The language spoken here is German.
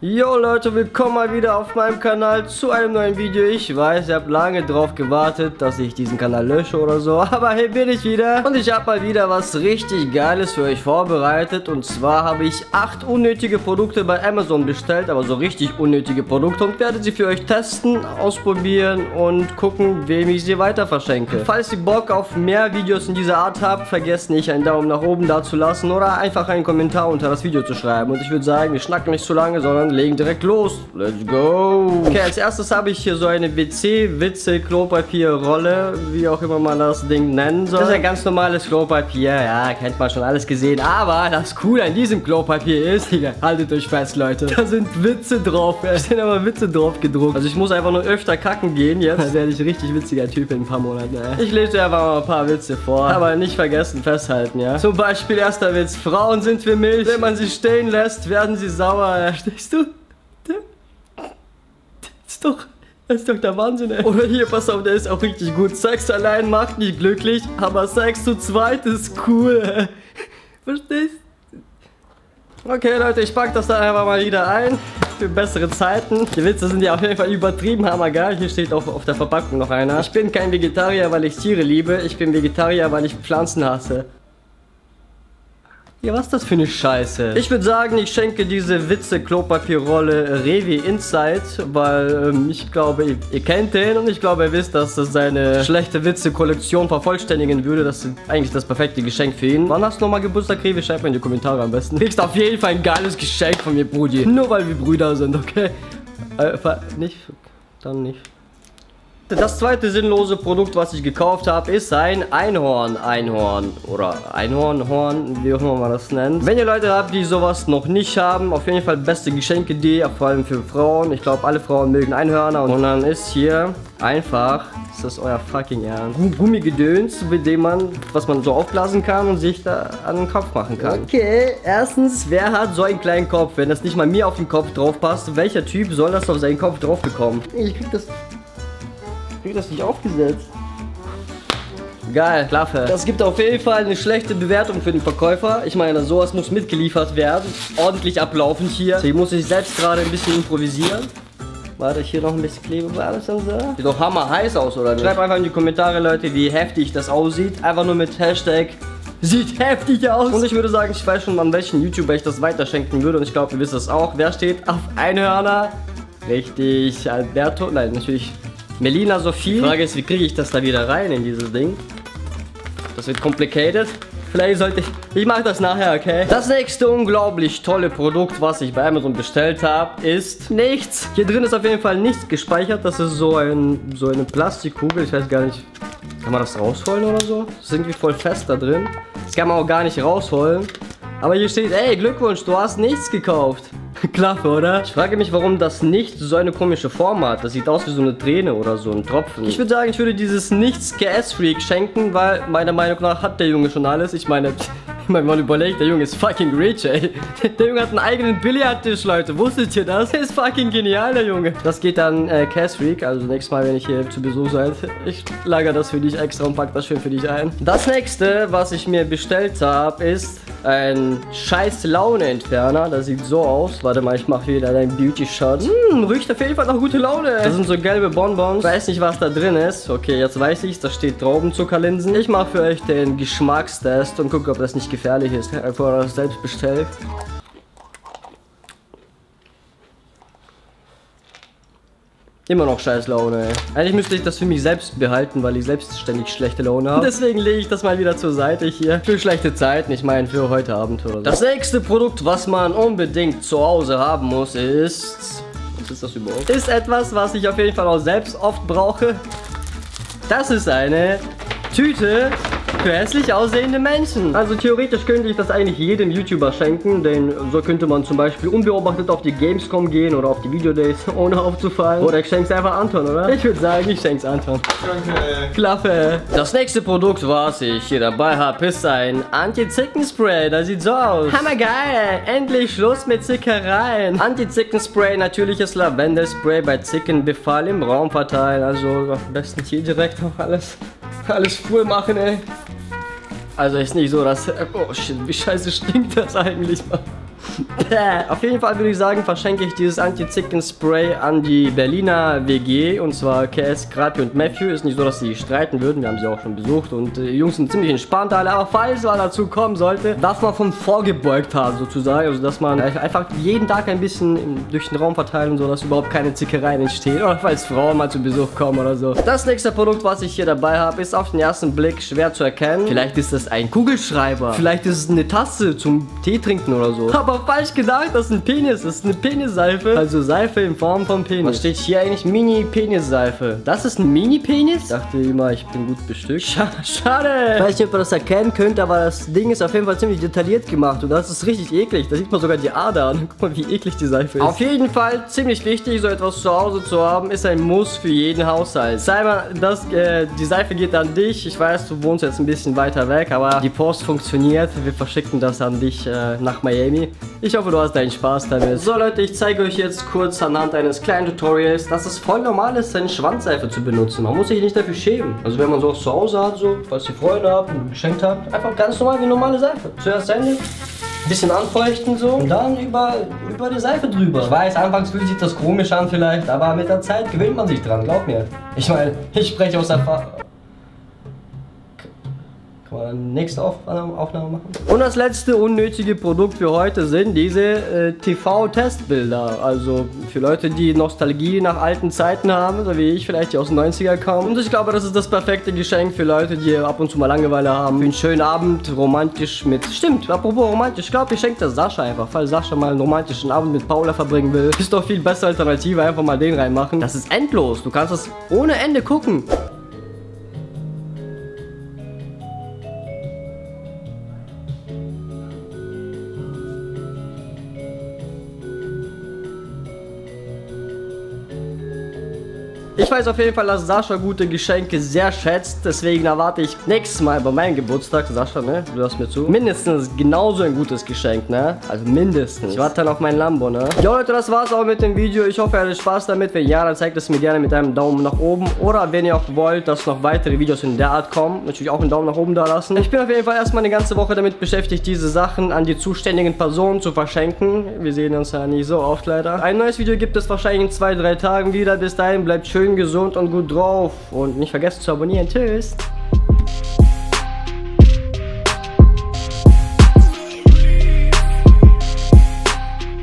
Jo Leute, willkommen mal wieder auf meinem Kanal zu einem neuen Video. Ich weiß, ihr habt lange drauf gewartet, dass ich diesen Kanal lösche oder so, aber hier bin ich wieder und ich habe mal wieder was richtig Geiles für euch vorbereitet und zwar habe ich acht unnötige Produkte bei Amazon bestellt, aber so richtig unnötige Produkte und werde sie für euch testen, ausprobieren und gucken, wem ich sie weiter verschenke. Falls ihr Bock auf mehr Videos in dieser Art habt, vergesst nicht einen Daumen nach oben da zu lassen oder einfach einen Kommentar unter das Video zu schreiben und ich würde sagen, wir schnacken nicht zu lange, sondern legen direkt los. Let's go. Okay, als erstes habe ich hier so eine WC-Witze-Klopapierrolle, wie auch immer man das Ding nennen soll. Das ist ein ganz normales Klopapier, ja, kennt man schon alles gesehen. Aber das Coole an diesem Klopapier ist, hier, haltet euch fest, Leute. Da sind Witze drauf, da sind aber Witze drauf gedruckt. Also ich muss einfach nur öfter kacken gehen jetzt. Da werde ich richtig witziger Typ in ein paar Monaten. Ey. Ich lese einfach mal ein paar Witze vor, aber nicht vergessen, festhalten, ja. Zum Beispiel erster Witz, Frauen sind für Milch. Wenn man sie stehen lässt, werden sie sauer. Verstehst du? Ist doch, das ist doch der Wahnsinn, ey. Oder hier, pass auf, der ist auch richtig gut. Sex allein macht nicht glücklich, aber Sex zu zweit ist cool. Verstehst? Okay, Leute, ich pack das dann einfach mal wieder ein. Für bessere Zeiten. Die Witze sind ja auf jeden Fall übertrieben hammergeil. Hier steht auch auf der Verpackung noch einer. Ich bin kein Vegetarier, weil ich Tiere liebe. Ich bin Vegetarier, weil ich Pflanzen hasse. Ja, was ist das für eine Scheiße? Ich würde sagen, ich schenke diese Witze-Klopapierrolle Revi Insight, weil ähm, ich glaube, ihr, ihr, kennt den und ich glaube, ihr wisst, dass das seine schlechte Witze-Kollektion vervollständigen würde. Das ist eigentlich das perfekte Geschenk für ihn. Wann hast du nochmal Geburtstag, Revi? Schreib mir in die Kommentare am besten. Kriegst auf jeden Fall ein geiles Geschenk von mir, Brudi. Nur weil wir Brüder sind, okay? Äh, nicht? Dann nicht. Das zweite sinnlose Produkt, was ich gekauft habe, ist ein Einhorn-Einhorn oder Einhorn-Horn, wie auch immer man das nennt. Wenn ihr Leute habt, die sowas noch nicht haben, auf jeden Fall beste Geschenkidee, vor allem für Frauen. Ich glaube, alle Frauen mögen Einhörner und dann ist hier einfach, ist das euer fucking Ernst, Gummigedöns, mit dem man, was man so aufblasen kann und sich da an den Kopf machen kann. Okay, erstens, wer hat so einen kleinen Kopf? Wenn das nicht mal mir auf den Kopf drauf passt, welcher Typ soll das auf seinen Kopf drauf bekommen? Ich krieg das krieg das nicht aufgesetzt. Geil, klaffe. Das gibt auf jeden Fall eine schlechte Bewertung für den Verkäufer. Ich meine, sowas muss mitgeliefert werden. Ordentlich ablaufen hier. Deswegen muss ich selbst gerade ein bisschen improvisieren. Warte, hier noch ein bisschen Klebebares und so. Sieht doch hammer heiß aus, oder nicht? Schreibt einfach in die Kommentare, Leute, wie heftig das aussieht. Einfach nur mit Hashtag Sieht heftig aus. Und ich würde sagen, ich weiß schon, an welchen YouTuber ich das weiterschenken würde. Und ich glaube, ihr wisst es auch. Wer steht auf Einhörner? Richtig, Alberto. Nein, natürlich Melina Sophie. Die Frage ist, wie kriege ich das da wieder rein in dieses Ding? Das wird complicated. Vielleicht sollte ich... Ich mache das nachher, okay? Das nächste unglaublich tolle Produkt, was ich bei Amazon bestellt habe, ist nichts. Hier drin ist auf jeden Fall nichts gespeichert. Das ist so, ein, so eine Plastikkugel. Ich weiß gar nicht... Kann man das rausholen oder so? Das ist irgendwie voll fest da drin. Das kann man auch gar nicht rausholen. Aber hier steht, ey, Glückwunsch, du hast nichts gekauft. Klasse, oder? Ich frage mich, warum das nicht so eine komische Form hat. Das sieht aus wie so eine Träne oder so ein Tropfen. Ich würde sagen, ich würde dieses Nichts GS-Freak schenken, weil meiner Meinung nach hat der Junge schon alles. Ich meine, wenn man überlegt, der Junge ist fucking rich, ey. Der Junge hat einen eigenen Billardtisch, Leute. Wusstet ihr das? Der ist fucking genial, der Junge. Das geht dann äh, Cash Freak. Also nächstes Mal, wenn ich hier zu Besuch seid, ich lager das für dich extra und pack das schön für dich ein. Das nächste, was ich mir bestellt habe, ist ein scheiß Laune-Entferner. Das sieht so aus. Warte mal, ich mache wieder deinen Beauty-Shot. Hm, riecht auf jeden Fall nach gute Laune. Das sind so gelbe Bonbons. Ich weiß nicht, was da drin ist. Okay, jetzt weiß ich Da steht Traubenzuckerlinsen. Ich mache für euch den Geschmackstest und gucke, ob das nicht gefährlich ist. Einfach das selbst bestellt. Immer noch scheiß Laune. Eigentlich müsste ich das für mich selbst behalten, weil ich selbst ständig schlechte Laune habe. Deswegen lege ich das mal wieder zur Seite hier. Für schlechte Zeiten, ich meine für heute Abend oder so. Das nächste Produkt, was man unbedingt zu Hause haben muss, ist... Was ist das überhaupt? Ist etwas, was ich auf jeden Fall auch selbst oft brauche. Das ist eine Tüte für hässlich aussehende Menschen. Also theoretisch könnte ich das eigentlich jedem YouTuber schenken, denn so könnte man zum Beispiel unbeobachtet auf die Gamescom gehen oder auf die Videodays, ohne aufzufallen. Oder ich schenk's einfach Anton, oder? Ich würde sagen, ich schenk's Anton. Danke. Klaffe. Das nächste Produkt, was ich hier dabei habe, ist ein Anti-Zicken-Spray. Das sieht so aus. Hammergeil. Endlich Schluss mit Zickereien. Anti-Zicken-Spray, natürliches Lavendelspray bei Zickenbefall im Raum verteilen. Also am besten hier direkt noch alles, alles voll machen, ey. Also ist nicht so, dass... Oh shit, wie scheiße stinkt das eigentlich, Mann. Auf jeden Fall würde ich sagen, verschenke ich dieses Anti-Zicken-Spray an die Berliner WG. Und zwar KS, Grapi und Matthew. Ist nicht so, dass sie streiten würden. Wir haben sie auch schon besucht. Und äh, die Jungs sind ziemlich entspannt alle. Aber falls mal dazu kommen sollte, darf man von vorgebeugt haben sozusagen. Also dass man einfach jeden Tag ein bisschen durch den Raum verteilen und so, dass überhaupt keine Zickereien entstehen. Oder falls Frauen mal zu Besuch kommen oder so. Das nächste Produkt, was ich hier dabei habe, ist auf den ersten Blick schwer zu erkennen. Vielleicht ist das ein Kugelschreiber. Vielleicht ist es eine Tasse zum Tee trinken oder so. Aber falsch gedacht, das ist ein Penis. Das ist eine Penisseife. Also Seife in Form von Penis. Was steht hier eigentlich? Mini-Penisseife. Das ist ein Mini-Penis? Ich dachte immer, ich bin gut bestückt. Schade. Schade. Ich weiß nicht, ob ihr das erkennen könnt, aber das Ding ist auf jeden Fall ziemlich detailliert gemacht. Und das ist richtig eklig. Da sieht man sogar die Ader an. Guck mal, wie eklig die Seife ist. Auf jeden Fall ziemlich wichtig, so etwas zu Hause zu haben, ist ein Muss für jeden Haushalt. Simon, das, äh, die Seife geht an dich. Ich weiß, du wohnst jetzt ein bisschen weiter weg, aber die Post funktioniert. Wir verschicken das an dich äh, nach Miami. Ich hoffe, du hast deinen Spaß damit. So Leute, ich zeige euch jetzt kurz anhand eines kleinen Tutorials, dass es voll normal ist, seine Schwanzseife zu benutzen. Man muss sich nicht dafür schämen. Also wenn man sowas zu Hause hat, so, falls ihr Freunde habt und geschenkt habt, einfach ganz normal wie normale Seife. Zuerst Hände, bisschen anfeuchten so und dann über, über die Seife drüber. Ich weiß, anfangs fühlt sich das komisch an vielleicht, aber mit der Zeit gewöhnt man sich dran, glaub mir. Ich meine, ich spreche aus Erfahrung. Kann man nächste Aufnahme machen. Und das letzte unnötige Produkt für heute sind diese äh, TV-Testbilder. Also für Leute, die Nostalgie nach alten Zeiten haben, so wie ich vielleicht, die aus den 90er kommen. Und ich glaube, das ist das perfekte Geschenk für Leute, die ab und zu mal Langeweile haben. Für einen schönen Abend, romantisch mit... Stimmt, apropos romantisch, ich glaube, ich schenke das Sascha einfach. Falls Sascha mal einen romantischen Abend mit Paula verbringen will, ist doch viel bessere Alternative, einfach mal den reinmachen. Das ist endlos. Du kannst das ohne Ende gucken. Ich weiß auf jeden Fall, dass Sascha gute Geschenke sehr schätzt. Deswegen erwarte ich nächstes Mal bei meinem Geburtstag, Sascha, ne? Du hörst mir zu. Mindestens genauso ein gutes Geschenk, ne? Also mindestens. Ich warte dann auf mein Lambo, ne? Jo Leute, das war's auch mit dem Video. Ich hoffe, ihr hattet Spaß damit. Wenn ja, dann zeigt es mir gerne mit einem Daumen nach oben. Oder wenn ihr auch wollt, dass noch weitere Videos in der Art kommen, natürlich auch einen Daumen nach oben da lassen. Ich bin auf jeden Fall erstmal eine ganze Woche damit beschäftigt, diese Sachen an die zuständigen Personen zu verschenken. Wir sehen uns ja nicht so oft leider. Ein neues Video gibt es wahrscheinlich in zwei, drei Tagen wieder. Bis dahin bleibt schön schön gesund und gut drauf. Und nicht vergessen zu abonnieren. Tschüss.